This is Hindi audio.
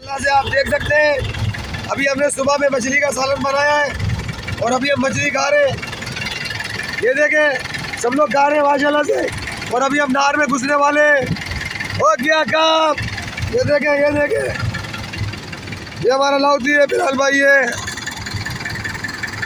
से आप देख सकते हैं, अभी हमने सुबह में मछली का सालन बनाया है और अभी हम मछली खा रहे हैं। ये देखें, सब लोग खा रहे हैं माशाला से, और अभी हम नार में घुसने वाले हो। गया काम। ये देखें ये देखें। ये हमारा लाउदी है फ़िलहाल भाई है।